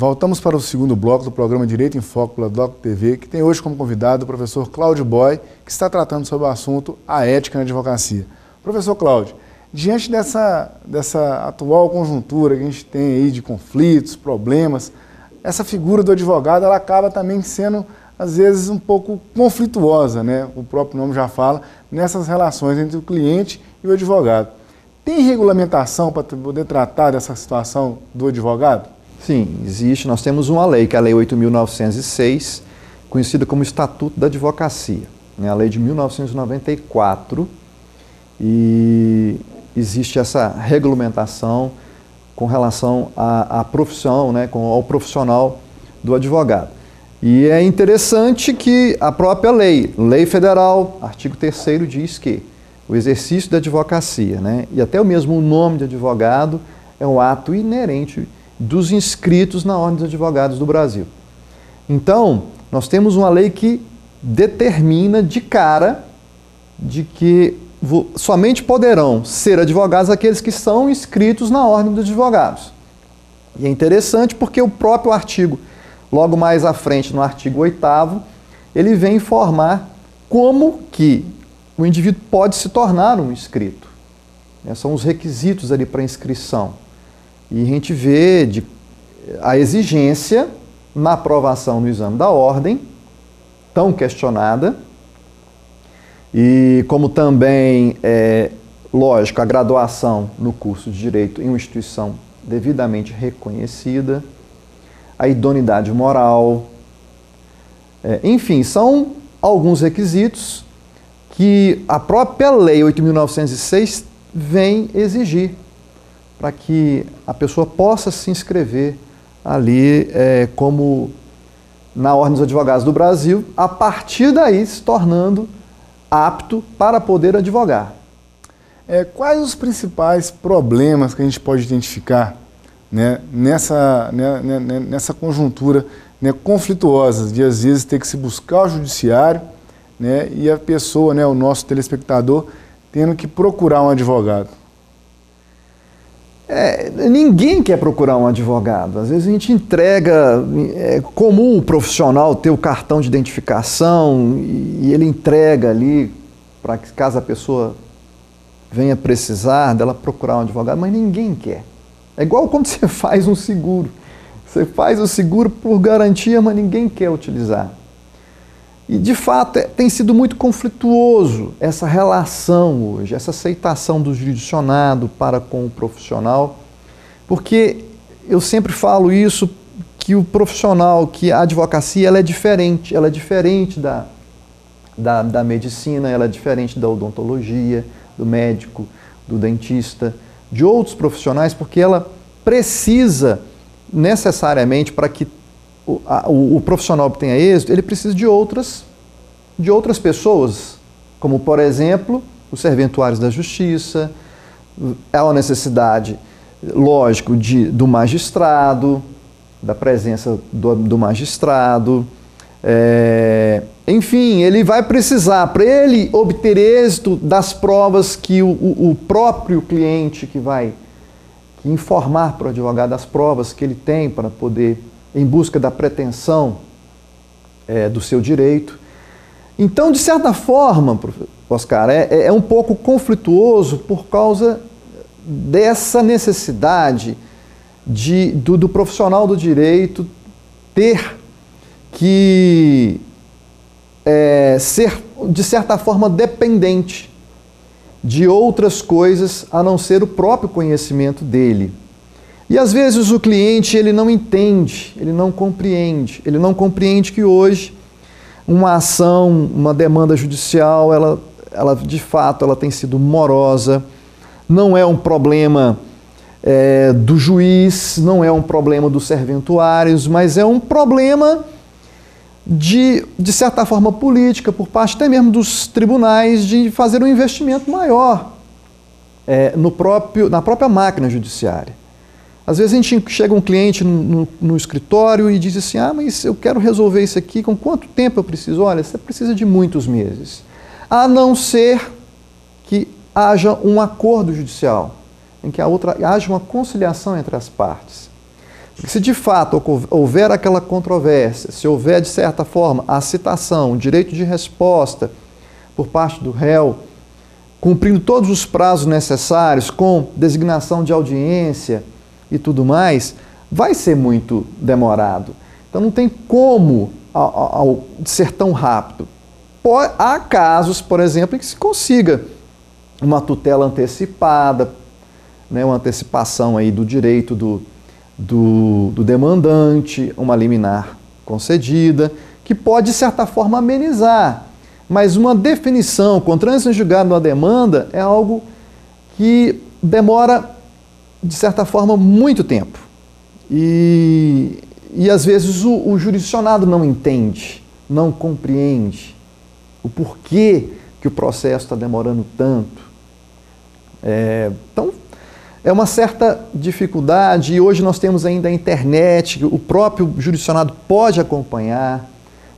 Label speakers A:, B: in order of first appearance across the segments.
A: Voltamos para o segundo bloco do programa Direito em Foco pela Doc TV, que tem hoje como convidado o professor Cláudio Boy, que está tratando sobre o assunto a ética na advocacia. Professor Cláudio, diante dessa, dessa atual conjuntura que a gente tem aí de conflitos, problemas, essa figura do advogado ela acaba também sendo às vezes um pouco conflituosa, né? O próprio nome já fala nessas relações entre o cliente e o advogado. Tem regulamentação para poder tratar dessa situação do advogado?
B: Sim, existe. Nós temos uma lei, que é a Lei 8.906, conhecida como Estatuto da Advocacia. É a lei de 1994 e existe essa regulamentação com relação à, à profissão, né, com, ao profissional do advogado. E é interessante que a própria lei, lei federal, artigo 3 diz que o exercício da advocacia, né, e até o mesmo nome de advogado, é um ato inerente dos inscritos na Ordem dos Advogados do Brasil. Então, nós temos uma lei que determina de cara de que somente poderão ser advogados aqueles que são inscritos na Ordem dos Advogados. E é interessante porque o próprio artigo Logo mais à frente, no artigo 8 ele vem informar como que o indivíduo pode se tornar um inscrito. Né? São os requisitos ali para inscrição. E a gente vê de, a exigência na aprovação no exame da ordem, tão questionada, e como também é lógico a graduação no curso de direito em uma instituição devidamente reconhecida a idoneidade moral. É, enfim, são alguns requisitos que a própria Lei 8.906 vem exigir para que a pessoa possa se inscrever ali é, como na Ordem dos Advogados do Brasil, a partir daí se tornando apto para poder advogar.
A: É, quais os principais problemas que a gente pode identificar né, nessa, né, né, né, nessa conjuntura né, conflituosa de às vezes ter que se buscar o judiciário né, e a pessoa, né, o nosso telespectador, tendo que procurar um advogado.
B: É, ninguém quer procurar um advogado. Às vezes a gente entrega, é comum o profissional ter o cartão de identificação e, ele entrega ali para que caso a pessoa venha precisar dela procurar um advogado, mas ninguém quer. É igual quando você faz um seguro. Você faz o seguro por garantia, mas ninguém quer utilizar. E de fato é, tem sido muito conflituoso essa relação hoje, essa aceitação do jurisdicionado para com o profissional, porque eu sempre falo isso que o profissional, que a advocacia ela é diferente, ela é diferente da, da, da medicina, ela é diferente da odontologia, do médico, do dentista de outros profissionais, porque ela precisa necessariamente para que o, a, o, o, profissional obtenha êxito, ele precisa de outras, de outras pessoas, como por exemplo os serventuários da justiça, é uma necessidade, lógico, de, do magistrado, da presença do, do magistrado, é, enfim, ele vai precisar, para ele obter êxito das provas que o, o, o próprio cliente que vai informar para o advogado as provas que ele tem para poder, em busca da pretensão é, do seu direito. Então, de certa forma, Oscar, é, é, é um pouco conflituoso por causa dessa necessidade de, do, do profissional do direito ter que é, ser, de certa forma, dependente de outras coisas a não ser o próprio conhecimento dele. E às vezes o cliente ele não entende, ele não compreende, ele não compreende que hoje uma ação, uma demanda judicial, ela, ela de fato ela tem sido morosa, não é um problema é, do juiz, não é um problema dos serventuários, mas é um problema de, de certa forma, política, por parte até mesmo dos tribunais, de fazer um investimento maior é, no próprio, na própria máquina judiciária. Às vezes a gente chega um cliente no, no, no, escritório e diz assim: Ah, mas eu quero resolver isso aqui, com quanto tempo eu preciso? Olha, você precisa de muitos meses. A não ser que haja um acordo judicial, em que a outra, haja uma conciliação entre as partes. Porque se de fato houver aquela controvérsia, se houver de certa forma a citação, o direito de resposta por parte do réu, cumprindo todos os prazos necessários, com designação de audiência e tudo mais, vai ser muito demorado. Então não tem como ao, ao ser tão rápido. Há casos, por exemplo, em que se consiga uma tutela antecipada, né, uma antecipação aí do direito do, do, do demandante, uma liminar concedida, que pode, de certa forma, amenizar. Mas uma definição com trânsito julgado numa demanda é algo que demora, de certa forma, muito tempo. E, e às vezes o, o jurisdicionado não entende, não compreende o porquê que o processo está demorando tanto. É, então, é uma certa dificuldade, e hoje nós temos ainda a internet, o próprio jurisdicionado pode acompanhar,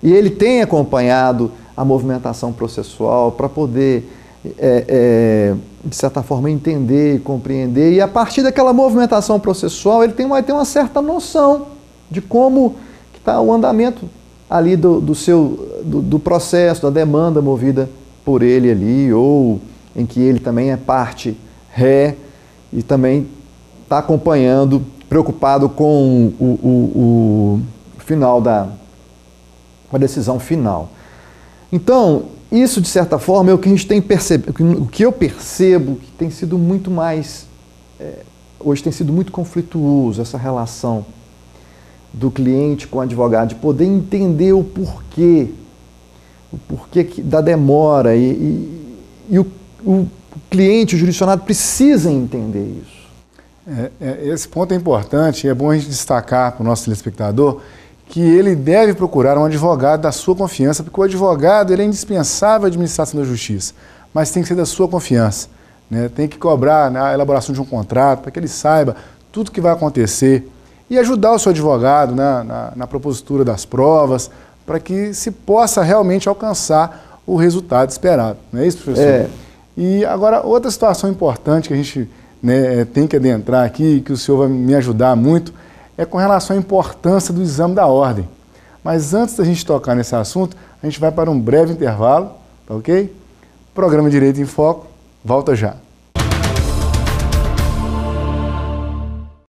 B: e ele tem acompanhado a movimentação processual para poder, é, é, de certa forma, entender e compreender, e a partir daquela movimentação processual, ele tem, vai ter uma certa noção de como está o andamento ali do, do seu do, do processo, da demanda movida por ele ali, ou em que ele também é parte ré e também está acompanhando, preocupado com o, o, o final da a decisão final. Então, isso de certa forma é o que a gente tem percebido, o que eu percebo que tem sido muito mais, é, hoje tem sido muito conflituoso essa relação do cliente com o advogado, de poder entender o porquê, o porquê da demora e, e, e o, o o cliente, o jurisdicionado precisa entender isso.
A: É, é, esse ponto é importante e é bom a gente destacar para o nosso telespectador que ele deve procurar um advogado da sua confiança, porque o advogado ele é indispensável à administração da justiça, mas tem que ser da sua confiança. Né? Tem que cobrar na né, elaboração de um contrato para que ele saiba tudo o que vai acontecer e ajudar o seu advogado né, na, na propositura das provas para que se possa realmente alcançar o resultado esperado. Não é isso, professor?
B: É.
A: E agora, outra situação importante que a gente né, tem que adentrar aqui, que o senhor vai me ajudar muito, é com relação à importância do exame da ordem. Mas antes da gente tocar nesse assunto, a gente vai para um breve intervalo, tá ok? Programa Direito em Foco, volta já.